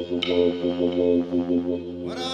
What up?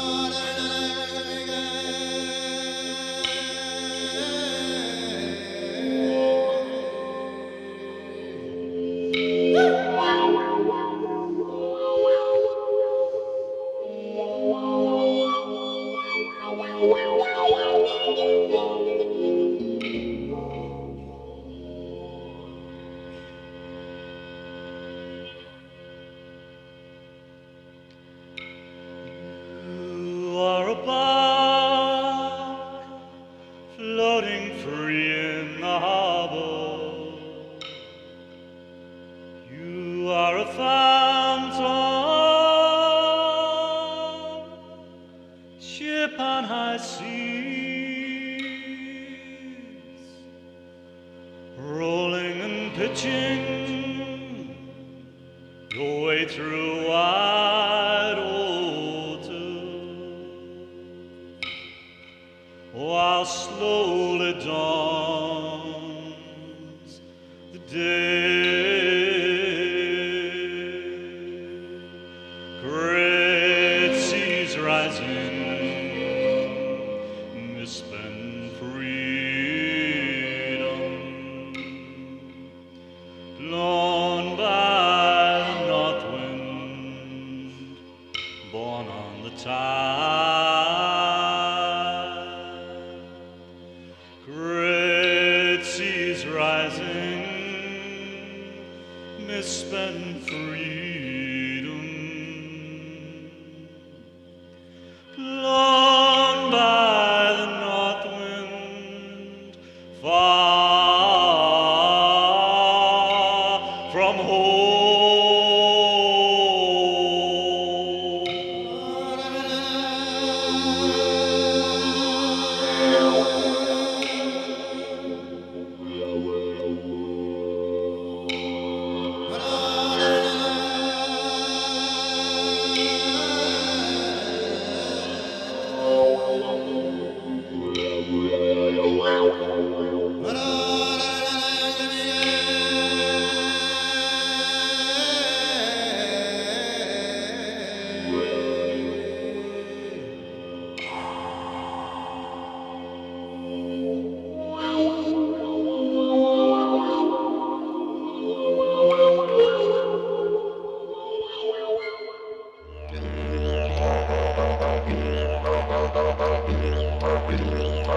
upon high seas, rolling and pitching. Great seas rising, misspent free.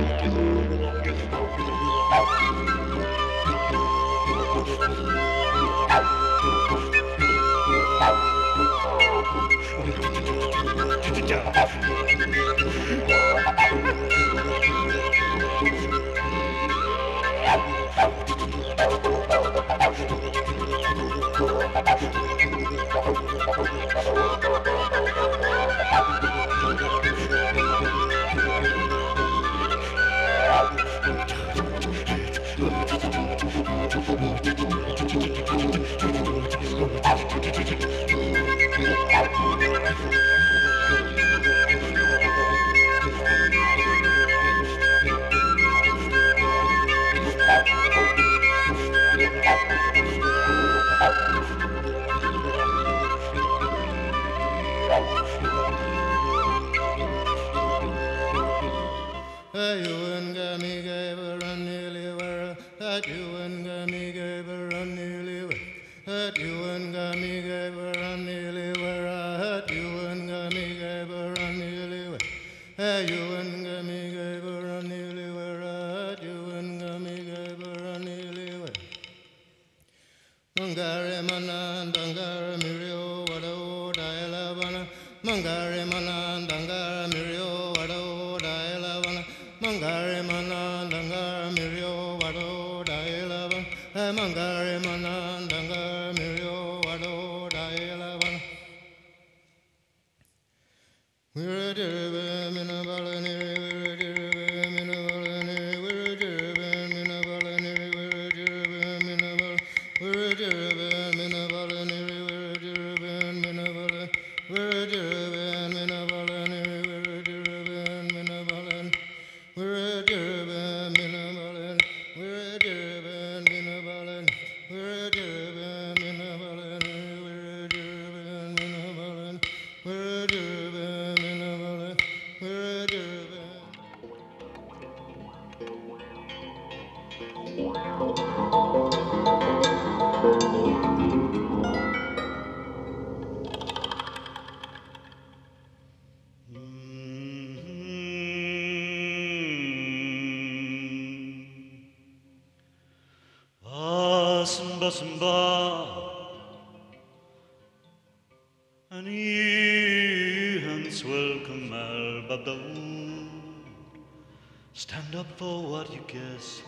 Thank you. mangare mana langar mirio waro daelava eh, mangare mana langar mirio waro daelava Virudhirva minabalani virudhirva minabalani virudhirva minabalani virudhirva a virudhirva minabalani virudhirva minabalani virudhirva Stand up for what you guess.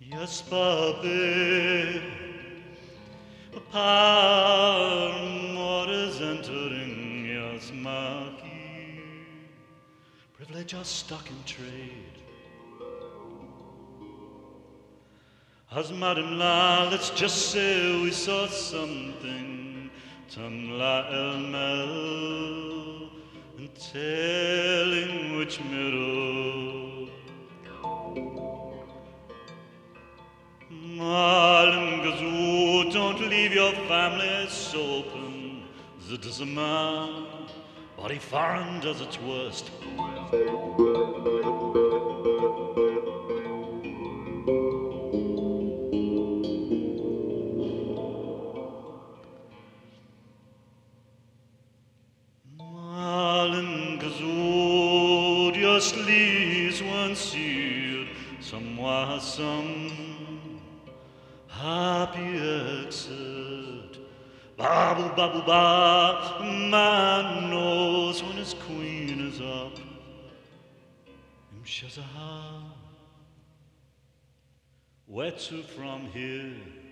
Yes, Babe. Upon waters entering yes, Marquis. Privilege us stock in trade. As Madam La, let's just say we saw something. Tamla El Mel, and telling which meadow. Malam Gazoo, don't leave your families open. That is a man, body foreign does its worst. Happy exit. Babble, babble, ba. Man knows when his queen is up. Im from Where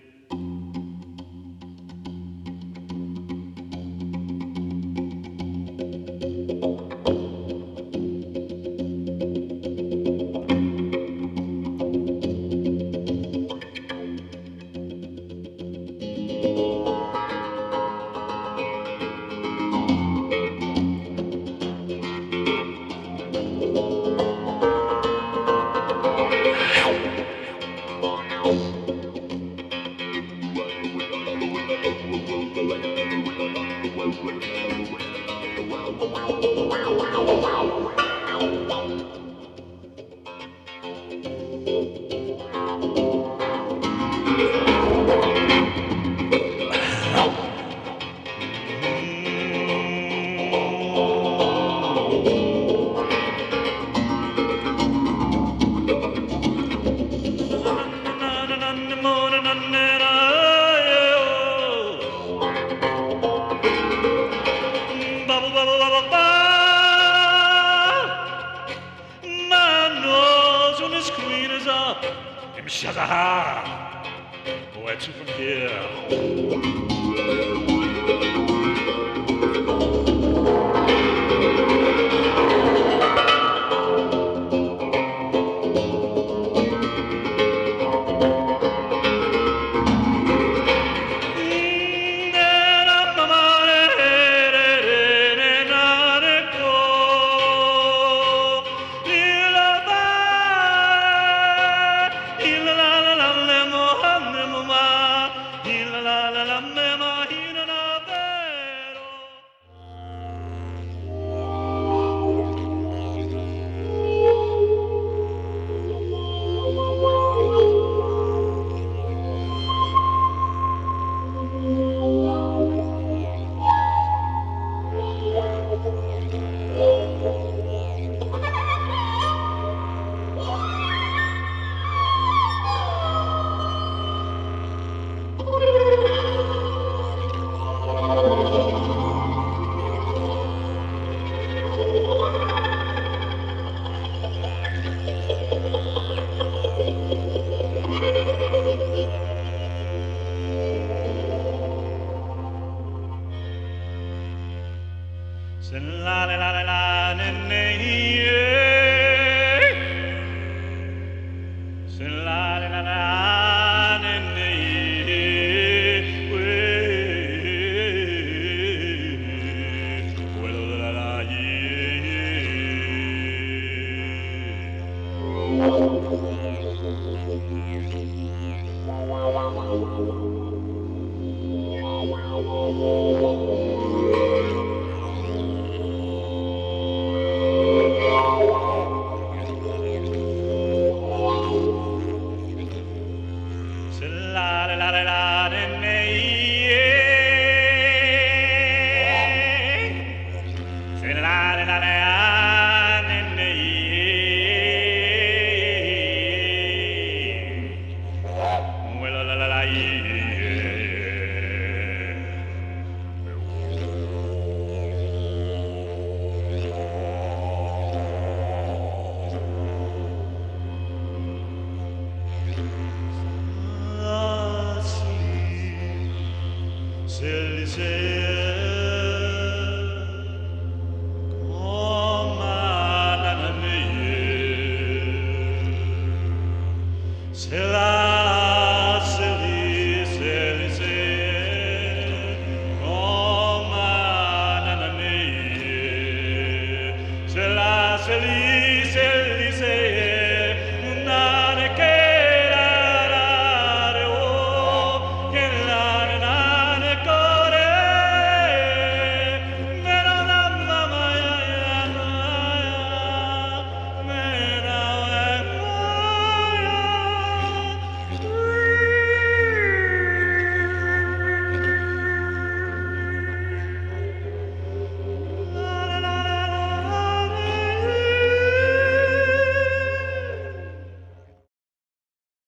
to from here? Bubble, Im Shazahar. Where to from here?